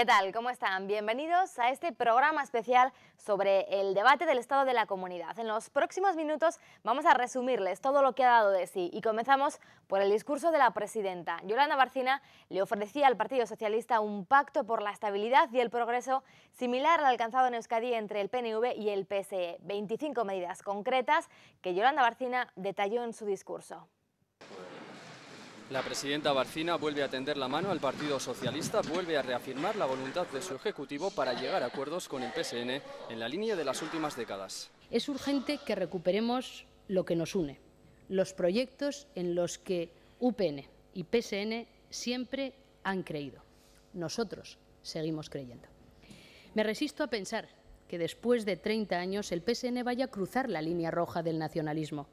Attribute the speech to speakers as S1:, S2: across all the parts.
S1: ¿Qué tal? ¿Cómo están? Bienvenidos a este programa especial sobre el debate del Estado de la Comunidad. En los próximos minutos vamos a resumirles todo lo que ha dado de sí y comenzamos por el discurso de la presidenta. Yolanda Barcina le ofrecía al Partido Socialista un pacto por la estabilidad y el progreso similar al alcanzado en Euskadi entre el PNV y el PSE. 25 medidas concretas que Yolanda Barcina detalló en su discurso.
S2: La presidenta Barcina vuelve a tender la mano al Partido Socialista, vuelve a reafirmar la voluntad de su Ejecutivo para llegar a acuerdos con el PSN en la línea de las últimas décadas.
S3: Es urgente que recuperemos lo que nos une, los proyectos en los que UPN y PSN siempre han creído. Nosotros seguimos creyendo. Me resisto a pensar que después de 30 años el PSN vaya a cruzar la línea roja del nacionalismo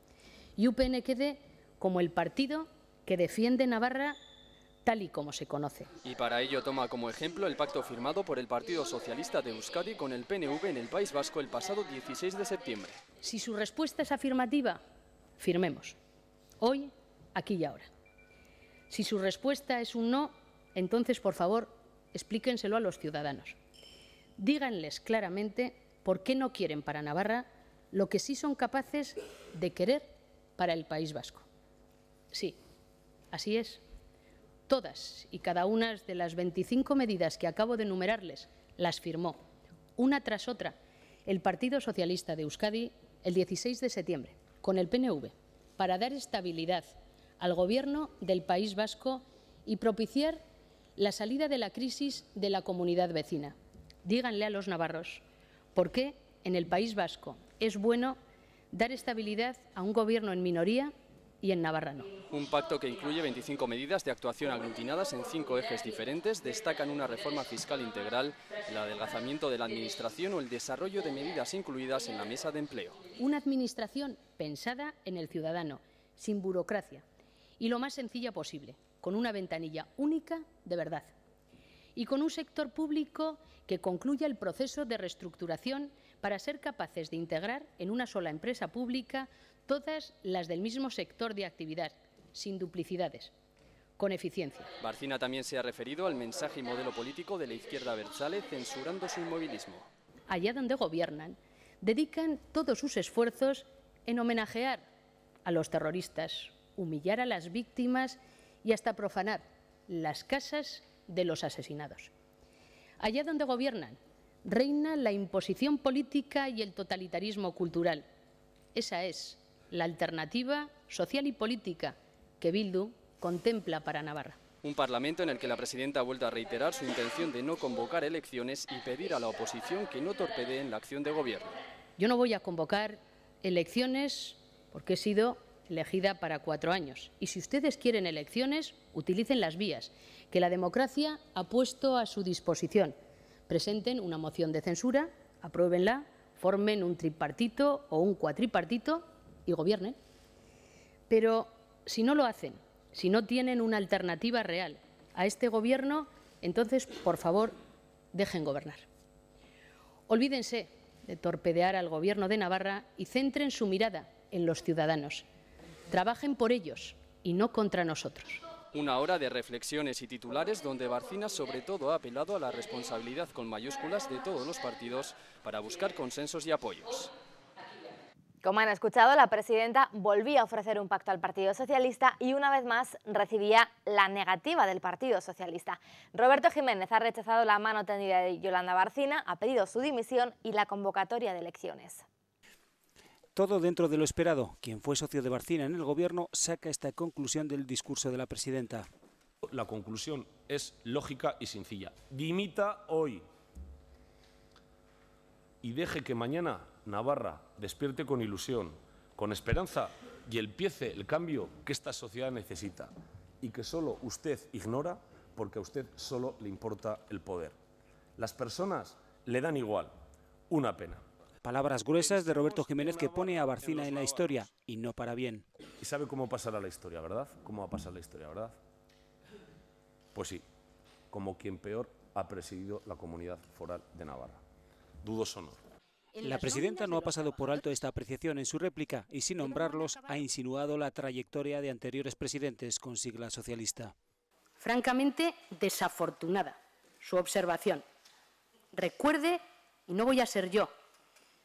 S3: y UPN quede como el partido que defiende Navarra tal y como se conoce.
S2: Y para ello toma como ejemplo el pacto firmado por el Partido Socialista de Euskadi con el PNV en el País Vasco el pasado 16 de septiembre.
S3: Si su respuesta es afirmativa, firmemos. Hoy, aquí y ahora. Si su respuesta es un no, entonces, por favor, explíquenselo a los ciudadanos. Díganles claramente por qué no quieren para Navarra lo que sí son capaces de querer para el País Vasco. Sí, Así es. Todas y cada una de las 25 medidas que acabo de enumerarles las firmó, una tras otra, el Partido Socialista de Euskadi el 16 de septiembre, con el PNV, para dar estabilidad al Gobierno del País Vasco y propiciar la salida de la crisis de la comunidad vecina. Díganle a los navarros por qué en el País Vasco es bueno dar estabilidad a un Gobierno en minoría y en Navarra no.
S2: Un pacto que incluye 25 medidas de actuación aglutinadas en cinco ejes diferentes. Destacan una reforma fiscal integral, el adelgazamiento de la Administración o el desarrollo de medidas incluidas en la mesa de empleo.
S3: Una Administración pensada en el ciudadano, sin burocracia y lo más sencilla posible, con una ventanilla única de verdad. Y con un sector público que concluya el proceso de reestructuración para ser capaces de integrar en una sola empresa pública todas las del mismo sector de actividad, sin duplicidades, con eficiencia.
S2: Barcina también se ha referido al mensaje y modelo político de la izquierda Berzale censurando su inmovilismo.
S3: Allá donde gobiernan, dedican todos sus esfuerzos en homenajear a los terroristas, humillar a las víctimas y hasta profanar las casas de los asesinados. Allá donde gobiernan, reina la imposición política y el totalitarismo cultural. Esa es la alternativa social y política que Bildu contempla para Navarra.
S2: Un Parlamento en el que la presidenta ha vuelto a reiterar su intención de no convocar elecciones y pedir a la oposición que no torpedeen la acción de gobierno.
S3: Yo no voy a convocar elecciones porque he sido elegida para cuatro años. Y si ustedes quieren elecciones, utilicen las vías que la democracia ha puesto a su disposición. Presenten una moción de censura, apruébenla, formen un tripartito o un cuatripartito y gobiernen. Pero si no lo hacen, si no tienen una alternativa real a este Gobierno, entonces, por favor, dejen gobernar. Olvídense de torpedear al Gobierno de Navarra y centren su mirada en los ciudadanos. Trabajen por ellos y no contra nosotros.
S2: Una hora de reflexiones y titulares donde Barcina sobre todo ha apelado a la responsabilidad con mayúsculas de todos los partidos para buscar consensos y apoyos.
S1: Como han escuchado, la presidenta volvía a ofrecer un pacto al Partido Socialista y una vez más recibía la negativa del Partido Socialista. Roberto Jiménez ha rechazado la mano tendida de Yolanda Barcina, ha pedido su dimisión y la convocatoria de elecciones.
S4: Todo dentro de lo esperado. Quien fue socio de Barcina en el gobierno saca esta conclusión del discurso de la presidenta.
S5: La conclusión es lógica y sencilla. Dimita hoy y deje que mañana Navarra despierte con ilusión, con esperanza y empiece el cambio que esta sociedad necesita y que solo usted ignora porque a usted solo le importa el poder. Las personas le dan igual. Una pena.
S4: Palabras gruesas de Roberto Jiménez que pone a Barcina en la historia y no para bien.
S5: Y sabe cómo pasará la historia, ¿verdad? ¿Cómo va a pasar la historia, verdad? Pues sí, como quien peor ha presidido la comunidad foral de Navarra. Dudoso honor.
S4: La presidenta no ha pasado por alto esta apreciación en su réplica y sin nombrarlos ha insinuado la trayectoria de anteriores presidentes con sigla socialista.
S3: Francamente desafortunada su observación. Recuerde, y no voy a ser yo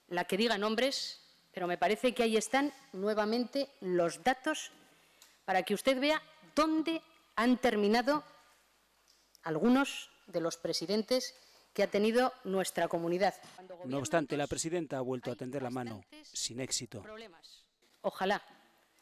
S3: la que diga nombres, pero me parece que ahí están nuevamente los datos para que usted vea dónde han terminado algunos de los presidentes que ha tenido nuestra comunidad.
S4: No obstante, la presidenta ha vuelto a tender la mano, sin éxito.
S3: Ojalá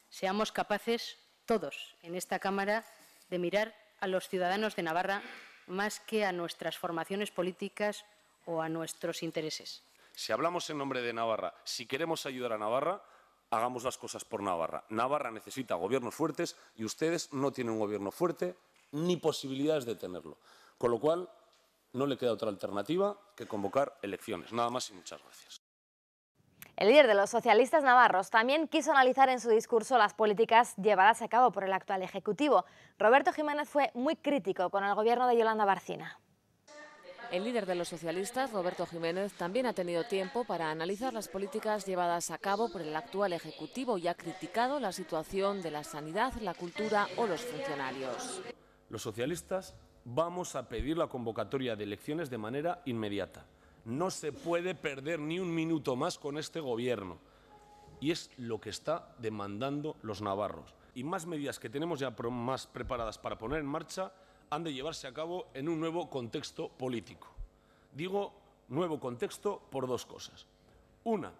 S3: seamos capaces todos en esta Cámara de mirar a los ciudadanos de Navarra más que a nuestras formaciones políticas o a nuestros intereses.
S5: Si hablamos en nombre de Navarra, si queremos ayudar a Navarra, hagamos las cosas por Navarra. Navarra necesita gobiernos fuertes y ustedes no tienen un gobierno fuerte ni posibilidades de tenerlo. Con lo cual, no le queda otra alternativa que convocar elecciones. Nada más y muchas gracias.
S1: El líder de los socialistas navarros también quiso analizar en su discurso las políticas llevadas a cabo por el actual Ejecutivo. Roberto Jiménez fue muy crítico con el gobierno de Yolanda Barcina.
S6: El líder de los socialistas, Roberto Jiménez, también ha tenido tiempo para analizar las políticas llevadas a cabo por el actual Ejecutivo y ha criticado la situación de la sanidad, la cultura o los funcionarios.
S5: Los socialistas vamos a pedir la convocatoria de elecciones de manera inmediata. No se puede perder ni un minuto más con este Gobierno. Y es lo que está demandando los navarros. Y más medidas que tenemos ya más preparadas para poner en marcha han de llevarse a cabo en un nuevo contexto político. Digo nuevo contexto por dos cosas. Una,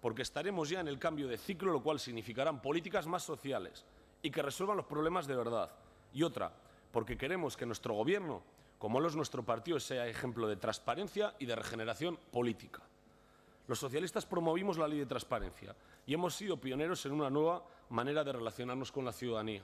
S5: porque estaremos ya en el cambio de ciclo, lo cual significarán políticas más sociales y que resuelvan los problemas de verdad. Y otra, porque queremos que nuestro Gobierno, como lo es nuestro partido, sea ejemplo de transparencia y de regeneración política. Los socialistas promovimos la ley de transparencia y hemos sido pioneros en una nueva manera de relacionarnos con la ciudadanía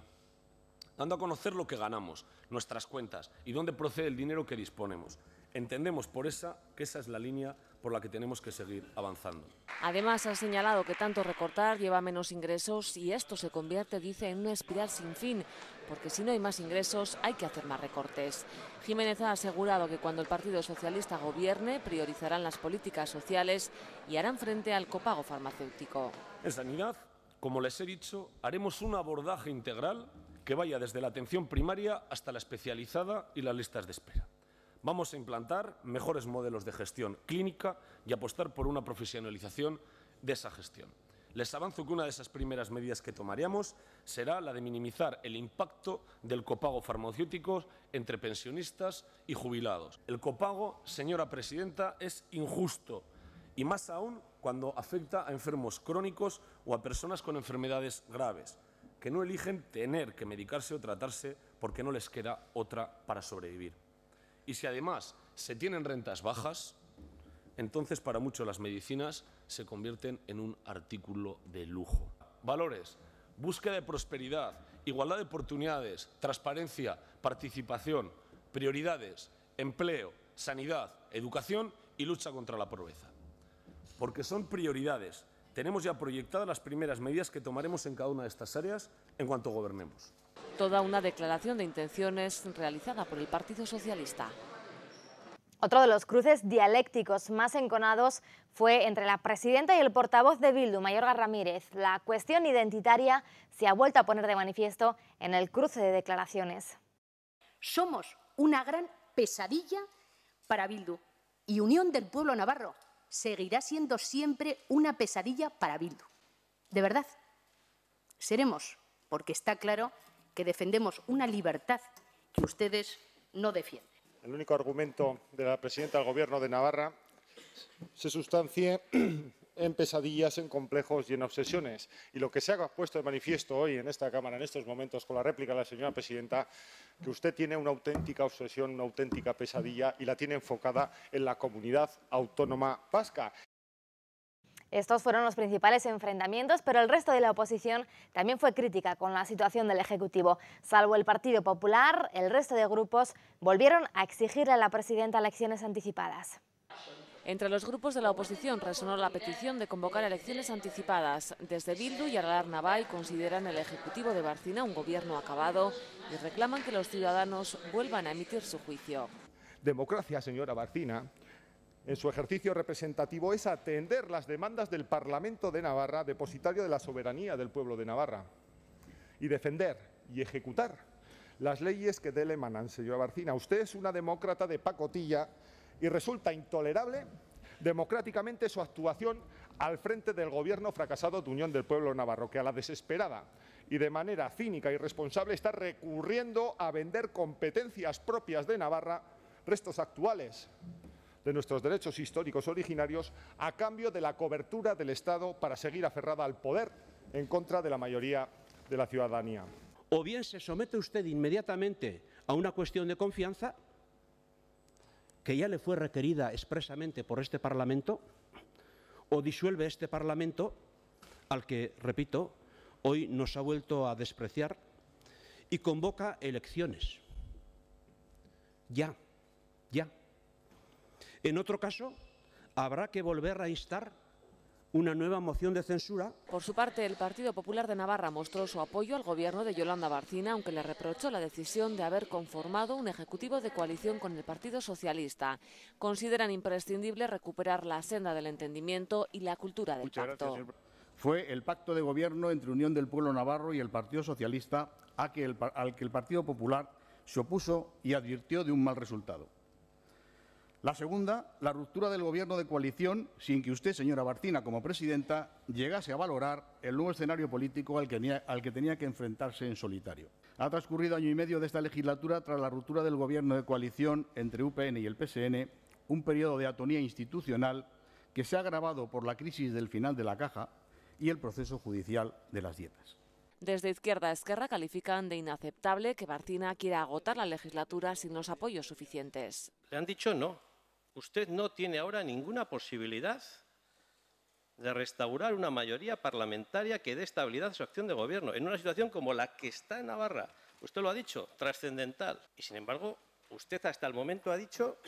S5: dando a conocer lo que ganamos, nuestras cuentas y dónde procede el dinero que disponemos. Entendemos por esa que esa es la línea por la que tenemos que seguir avanzando.
S6: Además, ha señalado que tanto recortar lleva menos ingresos y esto se convierte, dice, en una espiral sin fin, porque si no hay más ingresos hay que hacer más recortes. Jiménez ha asegurado que cuando el Partido Socialista gobierne priorizarán las políticas sociales y harán frente al copago farmacéutico.
S5: En sanidad, como les he dicho, haremos un abordaje integral que vaya desde la atención primaria hasta la especializada y las listas de espera. Vamos a implantar mejores modelos de gestión clínica y apostar por una profesionalización de esa gestión. Les avanzo que una de esas primeras medidas que tomaríamos será la de minimizar el impacto del copago farmacéutico entre pensionistas y jubilados. El copago, señora presidenta, es injusto y más aún cuando afecta a enfermos crónicos o a personas con enfermedades graves que no eligen tener que medicarse o tratarse porque no les queda otra para sobrevivir. Y si además se tienen rentas bajas, entonces para muchos las medicinas se convierten en un artículo de lujo. Valores, búsqueda de prosperidad, igualdad de oportunidades, transparencia, participación, prioridades, empleo, sanidad, educación y lucha contra la pobreza. Porque son prioridades tenemos ya proyectadas las primeras medidas que tomaremos en cada una de estas áreas en cuanto gobernemos.
S6: Toda una declaración de intenciones realizada por el Partido Socialista.
S1: Otro de los cruces dialécticos más enconados fue entre la presidenta y el portavoz de Bildu, Mayorga Ramírez. La cuestión identitaria se ha vuelto a poner de manifiesto en el cruce de declaraciones.
S3: Somos una gran pesadilla para Bildu y Unión del Pueblo Navarro seguirá siendo siempre una pesadilla para Bildu. De verdad, seremos, porque está claro que defendemos una libertad que ustedes no defienden.
S7: El único argumento de la presidenta del Gobierno de Navarra se sustancie en pesadillas, en complejos y en obsesiones. Y lo que se ha puesto de manifiesto hoy en esta Cámara, en estos momentos, con la réplica de la señora presidenta, que usted tiene una auténtica obsesión, una auténtica pesadilla y la tiene enfocada en la comunidad autónoma vasca.
S1: Estos fueron los principales enfrentamientos, pero el resto de la oposición también fue crítica con la situación del Ejecutivo. Salvo el Partido Popular, el resto de grupos volvieron a exigirle a la presidenta elecciones anticipadas.
S6: Entre los grupos de la oposición resonó la petición de convocar elecciones anticipadas. Desde Bildu y Aralar Navai consideran el Ejecutivo de Barcina un gobierno acabado y reclaman que los ciudadanos vuelvan a emitir su juicio.
S7: Democracia, señora Barcina, en su ejercicio representativo es atender las demandas del Parlamento de Navarra, depositario de la soberanía del pueblo de Navarra, y defender y ejecutar las leyes que de él emanan, señora Barcina. Usted es una demócrata de pacotilla y resulta intolerable democráticamente su actuación al frente del gobierno fracasado de Unión del Pueblo Navarro, que a la desesperada y de manera cínica y responsable está recurriendo a vender competencias propias de Navarra, restos actuales de nuestros derechos históricos originarios, a cambio de la cobertura del Estado para seguir aferrada al poder en contra de la mayoría de la ciudadanía.
S8: O bien se somete usted inmediatamente a una cuestión de confianza que ya le fue requerida expresamente por este Parlamento, o disuelve este Parlamento al que, repito, hoy nos ha vuelto a despreciar y convoca elecciones. Ya, ya. En otro caso, habrá que volver a instar una nueva moción de censura.
S6: Por su parte, el Partido Popular de Navarra mostró su apoyo al gobierno de Yolanda Barcina, aunque le reprochó la decisión de haber conformado un ejecutivo de coalición con el Partido Socialista. Consideran imprescindible recuperar la senda del entendimiento y la cultura del pacto.
S9: Fue el pacto de gobierno entre Unión del Pueblo Navarro y el Partido Socialista al que el Partido Popular se opuso y advirtió de un mal resultado. La segunda, la ruptura del Gobierno de coalición sin que usted, señora Barcina, como presidenta, llegase a valorar el nuevo escenario político al que, tenía, que enfrentarse en solitario. Ha transcurrido año y medio de esta legislatura tras la ruptura del Gobierno de coalición entre UPN y el PSN, un periodo de atonía institucional que se ha agravado por la crisis del final de la caja y el proceso judicial de las dietas.
S6: Desde Izquierda Esquerra califican de inaceptable que Barcina quiera agotar la legislatura sin los apoyos suficientes.
S10: Le han dicho no, usted no tiene ahora ninguna posibilidad de restaurar una mayoría parlamentaria que dé estabilidad a su acción de gobierno en una situación como la que está en Navarra. Usted lo ha dicho, trascendental. Y sin embargo, usted hasta el momento ha dicho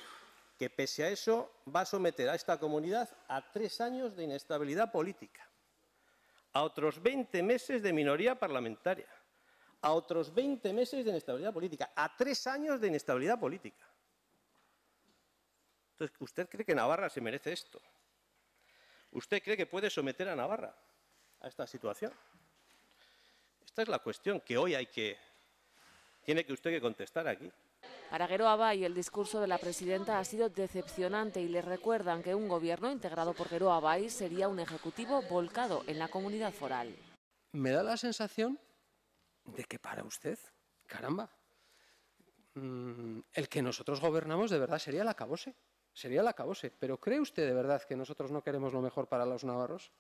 S10: que pese a eso va a someter a esta comunidad a tres años de inestabilidad política, a otros 20 meses de minoría parlamentaria, a otros 20 meses de inestabilidad política, a tres años de inestabilidad política. Entonces, ¿usted cree que Navarra se merece esto? ¿Usted cree que puede someter a Navarra a esta situación? Esta es la cuestión que hoy hay que, tiene que usted que contestar aquí.
S6: Para Geroa y el discurso de la presidenta ha sido decepcionante y le recuerdan que un gobierno integrado por Geroa Bay sería un ejecutivo volcado en la comunidad foral.
S11: Me da la sensación de que para usted, caramba, mm, el que nosotros gobernamos de verdad sería el acabose sería el acabose. Pero ¿cree usted de verdad que nosotros no queremos lo mejor para los navarros?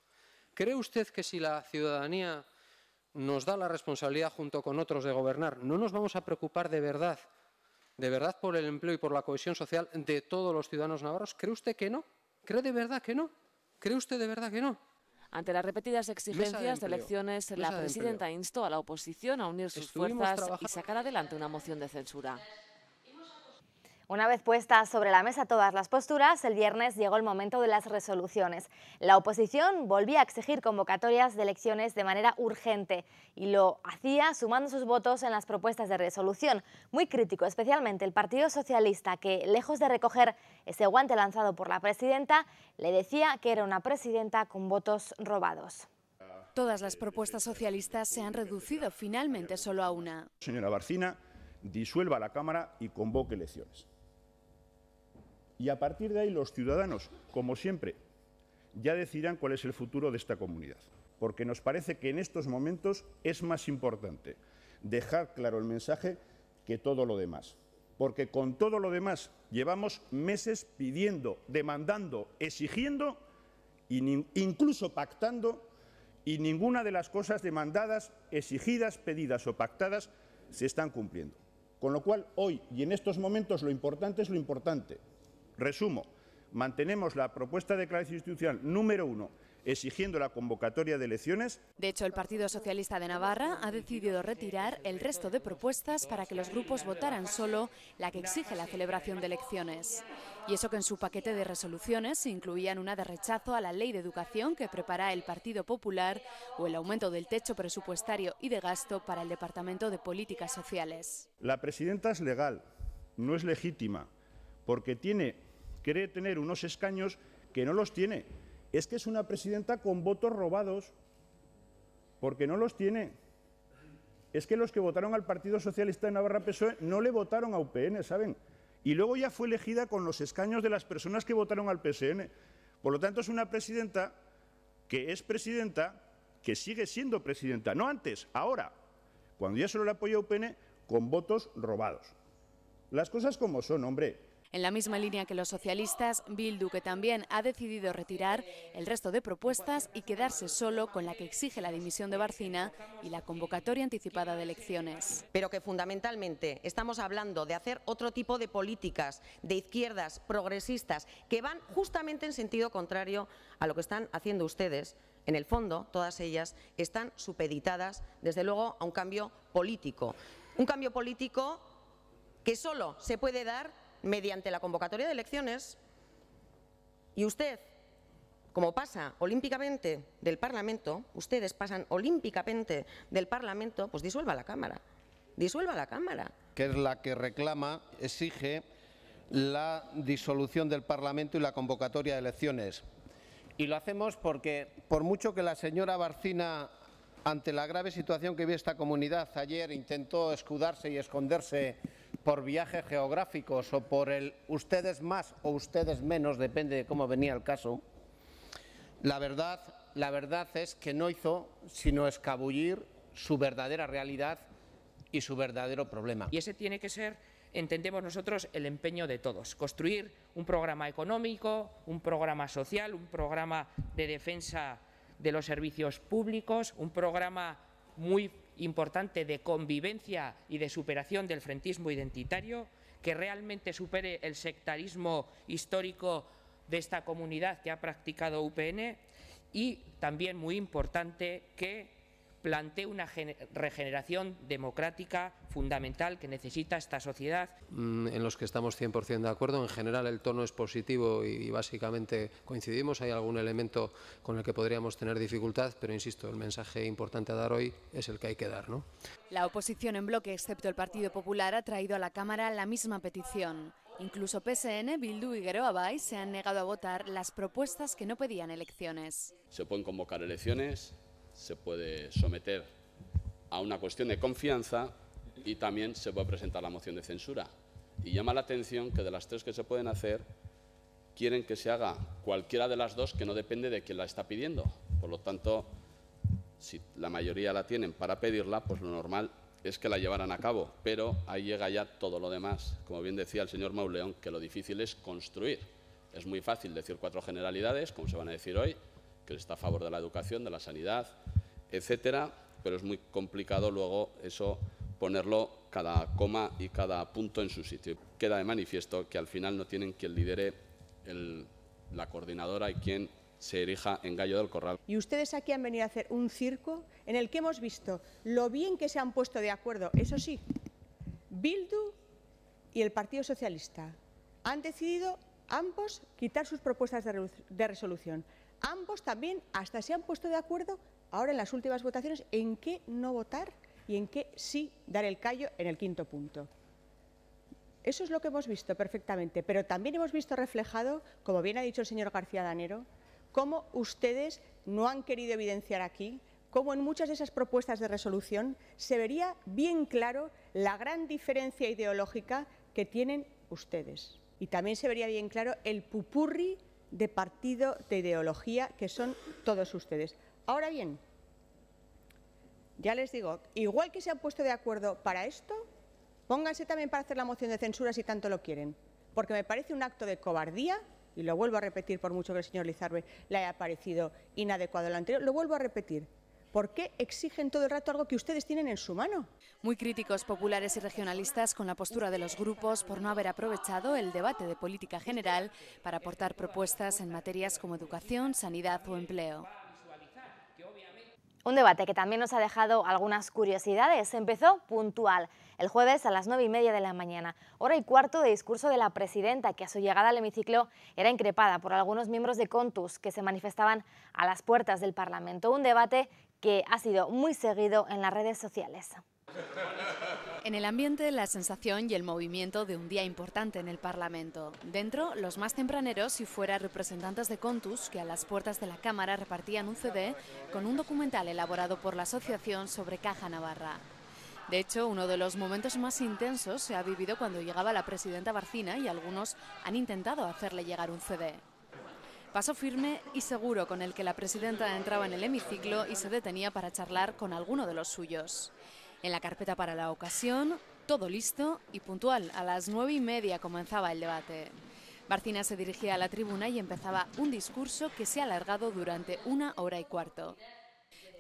S11: ¿Cree usted que si la ciudadanía nos da la responsabilidad junto con otros de gobernar, no nos vamos a preocupar de verdad, de verdad por el empleo y por la cohesión social de todos los ciudadanos navarros? ¿Cree usted que no? ¿Cree de verdad que no? ¿Cree usted de verdad que no?
S6: Ante las repetidas exigencias de, elecciones, la presidenta instó a la oposición a unir sus fuerzas y sacar adelante una moción de censura.
S1: Una vez puestas sobre la mesa todas las posturas, el viernes llegó el momento de las resoluciones. La oposición volvía a exigir convocatorias de elecciones de manera urgente y lo hacía sumando sus votos en las propuestas de resolución. Muy crítico, especialmente el Partido Socialista, que lejos de recoger ese guante lanzado por la presidenta, le decía que era una presidenta con votos robados.
S12: Todas las propuestas socialistas se han reducido finalmente solo a una.
S13: Señora Barcina, disuelva la Cámara y convoque elecciones. Y a partir de ahí los ciudadanos, como siempre, ya decidirán cuál es el futuro de esta comunidad. Porque nos parece que en estos momentos es más importante dejar claro el mensaje que todo lo demás. Porque con todo lo demás llevamos meses pidiendo, demandando, exigiendo e incluso pactando y ninguna de las cosas demandadas, exigidas, pedidas o pactadas se están cumpliendo. Con lo cual, hoy y en estos momentos lo importante es lo importante, Resumo, mantenemos la propuesta de declaración institucional número uno, exigiendo la convocatoria de elecciones.
S12: De hecho, el Partido Socialista de Navarra ha decidido retirar el resto de propuestas para que los grupos votaran solo la que exige la celebración de elecciones. Y eso que en su paquete de resoluciones incluían una de rechazo a la ley de educación que prepara el Partido Popular o el aumento del techo presupuestario y de gasto para el Departamento de Políticas Sociales.
S13: La presidenta es legal, no es legítima, porque tiene quiere tener unos escaños que no los tiene. Es que es una presidenta con votos robados, porque no los tiene. es que los que votaron al Partido Socialista de Navarra PSOE no le votaron a UPN, ¿saben? Y luego ya fue elegida con los escaños de las personas que votaron al PSN. Por lo tanto, es una presidenta que es presidenta, que sigue siendo presidenta, no antes, ahora, cuando ya solo le apoyó a UPN, con votos robados. Las cosas como son, hombre.
S12: En la misma línea que los socialistas, Bildu, que también ha decidido retirar el resto de propuestas y quedarse solo con la que exige la dimisión de Barcina y la convocatoria anticipada de elecciones.
S14: Pero que fundamentalmente estamos hablando de hacer otro tipo de políticas de izquierdas progresistas que van justamente en sentido contrario a lo que están haciendo ustedes. En el fondo, todas ellas están supeditadas, desde luego, a un cambio político. Un cambio político que solo se puede dar mediante la convocatoria de elecciones y usted, como pasa olímpicamente del Parlamento, ustedes pasan olímpicamente del Parlamento, pues disuelva la Cámara, disuelva la Cámara.
S15: Que es la que reclama, exige la disolución del Parlamento y la convocatoria de elecciones. Y lo hacemos porque, por mucho que la señora Barcina, ante la grave situación que vive esta comunidad, ayer intentó escudarse y esconderse por viajes geográficos o por el ustedes más o ustedes menos, depende de cómo venía el caso, la verdad, la verdad es que no hizo sino escabullir su verdadera realidad y su verdadero problema.
S16: Y ese tiene que ser, entendemos nosotros, el empeño de todos. Construir un programa económico, un programa social, un programa de defensa de los servicios públicos, un programa muy importante de convivencia y de superación del frentismo identitario, que realmente supere el sectarismo histórico de esta comunidad que ha practicado UPN y también muy importante que plantee una regeneración democrática fundamental que necesita esta sociedad.
S11: Mm, en los que estamos 100% de acuerdo. En general el tono es positivo y, básicamente coincidimos. Hay algún elemento con el que podríamos tener dificultad, pero insisto, el mensaje importante a dar hoy es el que hay que dar. ¿no?
S12: La oposición en bloque, excepto el Partido Popular, ha traído a la Cámara la misma petición. Incluso PSN, Bildu y Geroa Bay se han negado a votar las propuestas que no pedían elecciones.
S17: Se pueden convocar elecciones, se puede someter a una cuestión de confianza y también se puede presentar la moción de censura. Y llama la atención que de las tres que se pueden hacer, quieren que se haga cualquiera de las dos que no depende de quien la está pidiendo. Por lo tanto, si la mayoría la tienen para pedirla, pues lo normal es que la llevaran a cabo. Pero ahí llega ya todo lo demás. Como bien decía el señor Mauleón, que lo difícil es construir. Es muy fácil decir cuatro generalidades, como se van a decir hoy, que está a favor de la educación, de la sanidad, etcétera, pero es muy complicado luego eso ponerlo cada coma y cada punto en su sitio. Queda de manifiesto que al final no tienen quien lidere la coordinadora y quien se erija en gallo del corral.
S18: Y ustedes aquí han venido a hacer un circo en el que hemos visto lo bien que se han puesto de acuerdo, eso sí, Bildu y el Partido Socialista han decidido ambos quitar sus propuestas de resolución. Ambos también hasta se han puesto de acuerdo ahora en las últimas votaciones en qué no votar y en qué sí dar el callo en el quinto punto. Eso es lo que hemos visto perfectamente, pero también hemos visto reflejado, como bien ha dicho el señor García Danero, cómo ustedes no han querido evidenciar aquí cómo en muchas de esas propuestas de resolución se vería bien claro la gran diferencia ideológica que tienen ustedes. Y también se vería bien claro el pupurri de partido, de ideología que son todos ustedes. Ahora bien, ya les digo, igual que se han puesto de acuerdo para esto, pónganse también para hacer la moción de censura si tanto lo quieren, porque me parece un acto de cobardía, y lo vuelvo a repetir por mucho que el señor Lizarbe le haya parecido inadecuado lo anterior, lo vuelvo a repetir, ¿Por qué exigen todo el rato algo que ustedes tienen en su mano?
S12: Muy críticos populares y regionalistas con la postura de los grupos por no haber aprovechado el debate de política general para aportar propuestas en materias como educación, sanidad o empleo.
S1: Un debate que también nos ha dejado algunas curiosidades. Empezó puntual, el jueves a las nueve y media de la mañana, hora y cuarto de discurso de la presidenta, que a su llegada al hemiciclo era increpada por algunos miembros de Contus que se manifestaban a las puertas del Parlamento. Un debate que ha sido muy seguido en las redes sociales.
S12: En el ambiente, la sensación y el movimiento de un día importante en el Parlamento. Dentro, los más tempraneros y fuera representantes de Contus que a las puertas de la Cámara repartían un CD con un documental elaborado por la Asociación sobre Caja Navarra. De hecho, uno de los momentos más intensos se ha vivido cuando llegaba la presidenta Barcina y algunos han intentado hacerle llegar un CD. Paso firme y seguro con el que la presidenta entraba en el hemiciclo y se detenía para charlar con alguno de los suyos. En la carpeta para la ocasión, todo listo y puntual. A las nueve y media comenzaba el debate. Barcina se dirigía a la tribuna y empezaba un discurso que se ha alargado durante una hora y cuarto.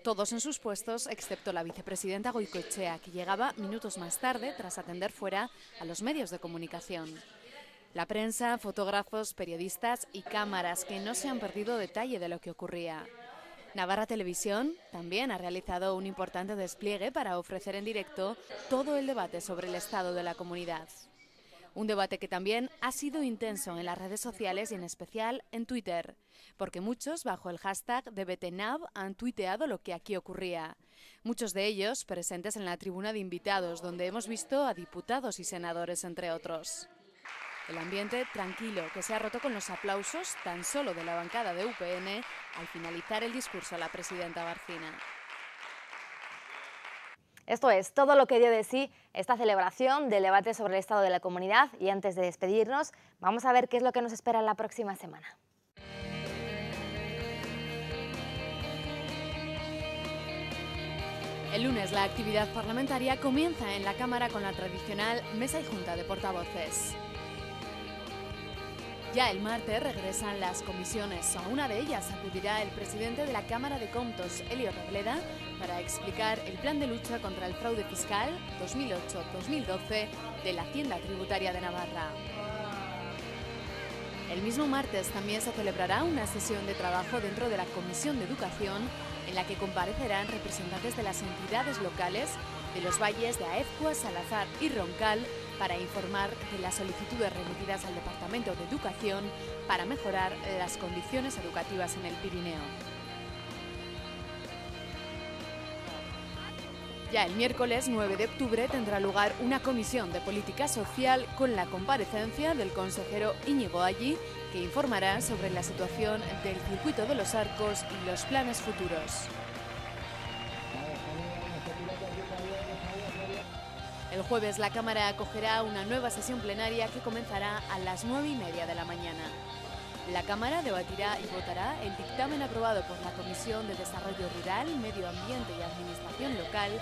S12: Todos en sus puestos, excepto la vicepresidenta Goicoechea, que llegaba minutos más tarde tras atender fuera a los medios de comunicación. La prensa, fotógrafos, periodistas y cámaras que no se han perdido detalle de lo que ocurría. Navarra Televisión también ha realizado un importante despliegue para ofrecer en directo todo el debate sobre el estado de la comunidad. Un debate que también ha sido intenso en las redes sociales y en especial en Twitter, porque muchos bajo el hashtag de BTNAV han tuiteado lo que aquí ocurría. Muchos de ellos presentes en la tribuna de invitados, donde hemos visto a diputados y senadores, entre otros. El ambiente tranquilo que se ha roto con los aplausos tan solo de la bancada de UPN al finalizar el discurso a la presidenta Barcina.
S1: Esto es todo lo que dio de sí esta celebración del debate sobre el estado de la comunidad y antes de despedirnos vamos a ver qué es lo que nos espera la próxima semana.
S12: El lunes la actividad parlamentaria comienza en la Cámara con la tradicional mesa y junta de portavoces. Ya el martes regresan las comisiones. A una de ellas acudirá el presidente de la Cámara de Comptos, Elio Rebleda, para explicar el plan de lucha contra el fraude fiscal 2008-2012 de la Hacienda Tributaria de Navarra. El mismo martes también se celebrará una sesión de trabajo dentro de la Comisión de Educación en la que comparecerán representantes de las entidades locales de los valles de Aezcua, Salazar y Roncal para informar de las solicitudes remitidas al Departamento de Educación para mejorar las condiciones educativas en el Pirineo. Ya el miércoles 9 de octubre tendrá lugar una comisión de política social con la comparecencia del consejero Íñigo Allí, que informará sobre la situación del circuito de los arcos y los planes futuros. El jueves la Cámara acogerá una nueva sesión plenaria que comenzará a las 9 y media de la mañana. La Cámara debatirá y votará el dictamen aprobado por la Comisión de Desarrollo Rural, Medio Ambiente y Administración Local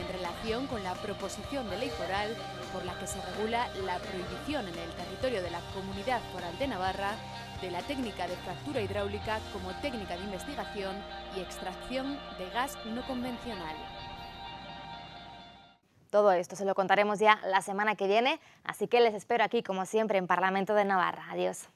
S12: en relación con la proposición de ley foral por la que se regula la prohibición en el territorio de la Comunidad Foral de Navarra de la técnica de fractura hidráulica como técnica de investigación y extracción de gas no convencional.
S1: Todo esto se lo contaremos ya la semana que viene, así que les espero aquí como siempre en Parlamento de Navarra. Adiós.